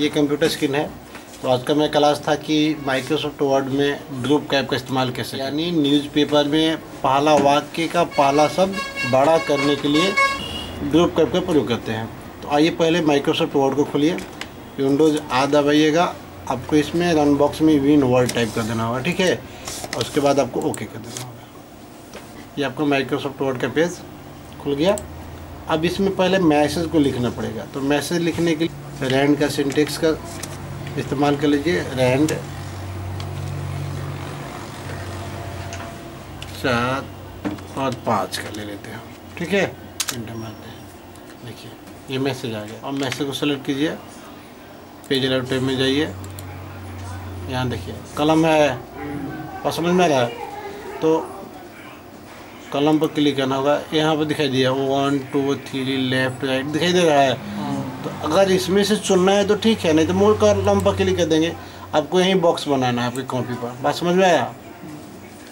ये computer screen है। तो आज का मेरा क्लास था कि माइक्रोसॉफ्ट वर्ड में ग्रुप कैप का इस्तेमाल कैसे यानी न्यूज़पेपर में पहला वाक्य का पहला शब्द बड़ा करने के लिए ग्रुप कैप का प्रयोग करते हैं। तो आइए पहले माइक्रोसॉफ्ट वर्ड को खोलिए। विंडोज़ आ दबाइएगा। आपको इसमें रन बॉक्स में विन वर्ड टाइप कर देना होगा, ठीक है? और उसके बाद आपको ओके कर देना होगा। ये आपका माइक्रोसॉफ्ट वर्ड का पेज खुल गया। अब इसमें पहले मैसेज को लिखना पड़ेगा। तो मैसेज लिखने के लिए रैंड का सिंटेक्स का इस्तेमाल कर लीजिए रैंड चार और पाँच का ले लेते हैं। ठीक है? इंटर मारते हैं। देखिए ये मैसेज आ गया। और मैसेज को सेलेक्ट कीजिए। पेज लेफ़्ट में जाइए। यहाँ देखिए कलम है। और समझ में आ रहा है? तो कलम पर क्लिक करना होगा। यहाँ पर दिखाई दिया one two three left right दिखाई दे रहा है। तो अगर इसमें से चुनना है तो ठीक है नहीं तो मोर कलम पर क्लिक कर देंगे। आपको यहीं बॉक्स बनाना है आपकी कॉपी पर बात समझ में आया?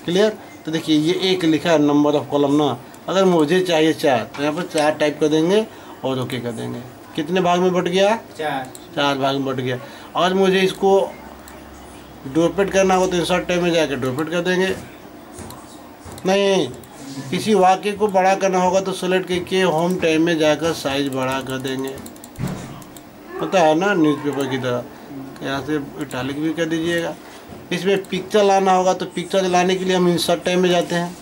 क्लियर तो देखिए ये एक लिखा है नंबर ऑफ़ कॉलम ना। अगर मुझे चाहिए चार तो यहाँ पर चार टाइप कर देंगे और ओके कर देंगे। कितने भाग में बट गया? चार। चार भाग में बट गया। और मुझे इसको डोरपेट करना हो तो इंसर्ट टाइम में जाकर डोरपेट कर देंगे। नहीं किसी वाक्य को बड़ा करना होगा तो सेलेक्ट करके होम टाइम में जाकर साइज़ बड़ा कर देंगे। पता है ना न्यूज़पेपर की तरह। यहाँ से इटालिक भी कर दीजिएगा। इसमें पिक्चर लाना होगा तो पिक्चर लाने के लिए हम इंसर्ट टाइम में जाते हैं।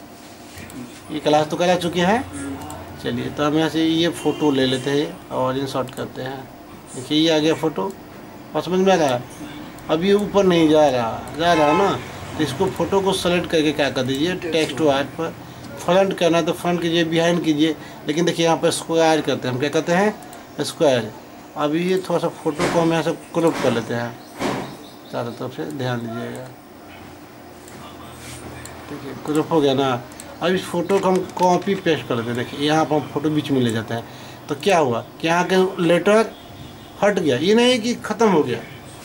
ये क्लास तो करा चुके हैं। चलिए तो हम यहाँ से ये फ़ोटो ले लेते हैं और इंसर्ट करते हैं। देखिए, ये आ गया फ़ोटो और समझ में आ रहा है? अब ये ऊपर नहीं जा रहा। जा रहा है ना? तो इसको फ़ोटो को सेलेक्ट करके क्या कर दीजिए? टेक्स्ट टू आर्ट पर। फ्रंट करना है तो फ्रंट कीजिए बिहाइंड कीजिए। लेकिन देखिए, यहाँ पर स्क्वायर करते हैं। हम क्या कहते हैं? स्क्वायर अभी ये थोड़ा सा फ़ोटो को हम यहाँ से क्रॉप कर लेते हैं। चारों तरफ़ से, ध्यान दीजिएगा। ठीक है क्रॉप हो गया ना? अब इस फ़ोटो को हम कॉपी पेस्ट कर लेते हैं। देखिए, यहाँ पर हम फ़ोटो बीच में ले जाते हैं। तो क्या हुआ? कि यहाँ के लेटर हट गया। ये नहीं कि ख़त्म हो गया।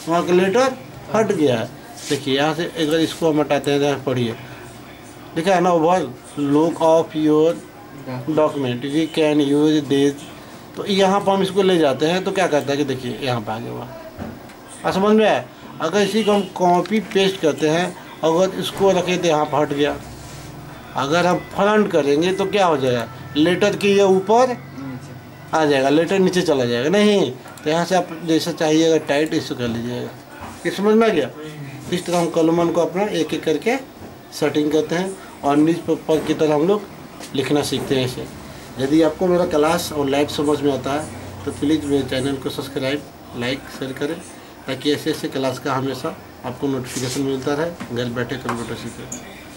वहाँ का लेटर हट गया है। देखिए, यहाँ से अगर इसको हम हटाते हैं पढ़िए। लिखा है ना over look of your document we can use this तो यहाँ पर हम इसको ले जाते हैं तो क्या करता है कि देखिए यहाँ पर आ गया हुआ समझ में आया? अगर इसी को हम कॉपी पेस्ट करते हैं अगर इसको रखे तो यहाँ पर हट गया। अगर हम फ्रंट करेंगे तो क्या हो जाएगा? लेटर के ये ऊपर आ जाएगा लेटर नीचे चला जाएगा। नहीं तो यहाँ से आप जैसा चाहिएगा टाइट इसको कर लीजिएगा। ये समझ में आ गया? इस तरह हम कलमन को अपना एक एक करके सेटिंग करते हैं और न्यूज़ पेपर की तरह हम लोग लिखना सीखते हैं इसे। यदि आपको मेरा क्लास और लाइव समझ में आता है तो प्लीज़ मेरे चैनल को सब्सक्राइब लाइक शेयर करें, ताकि ऐसे ऐसे क्लास का हमेशा आपको नोटिफिकेशन मिलता रहे, घर बैठे कंप्यूटर सीखें